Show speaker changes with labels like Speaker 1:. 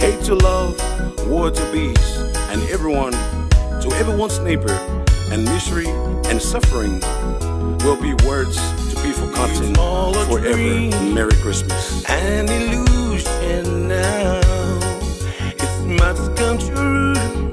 Speaker 1: hate to love, war to peace, and everyone, to everyone's neighbor, and misery and suffering will be words to be forgotten forever. Merry Christmas.
Speaker 2: An illusion now. It must come true.